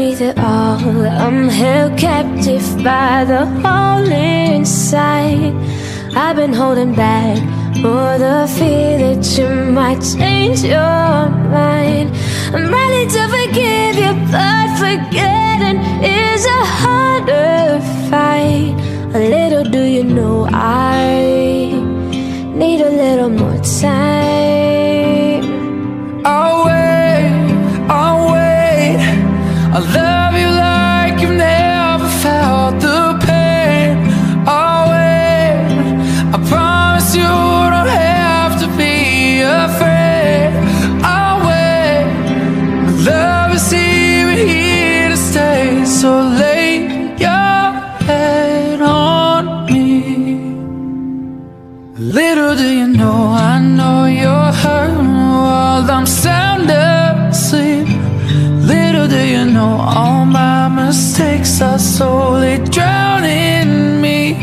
Underneath it all, I'm held captive by the hole inside. I've been holding back for the fear that you might change your mind. I'm ready to forgive you, but forgetting is a harder fight. A little do you know I mistakes are slowly drowning me.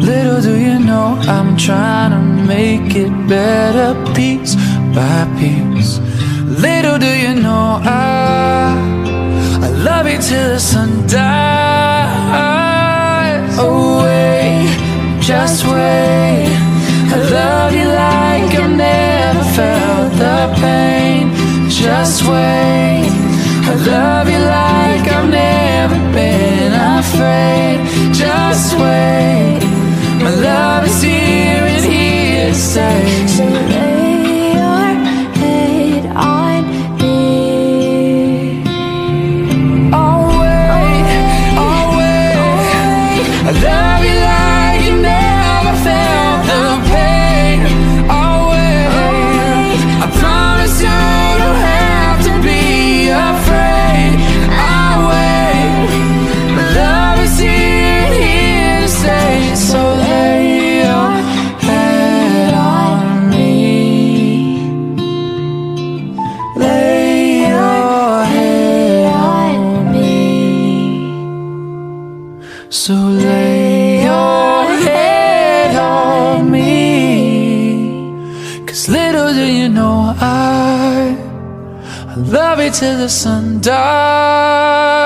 Little do you know, I'm trying to make it better piece by piece. Little do you know, I, I love you till the sun dies. Oh, wait, just wait. I love you like I've never felt the pain. Just wait. I love you like is here and here to stay. So lay your head on me. Cause little do you know I, I love you till the sun dies.